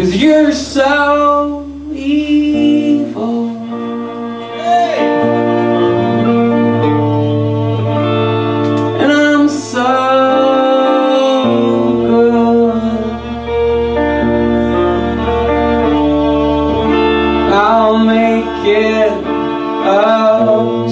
'Cause you're so evil. And I'm so good. I'll make it up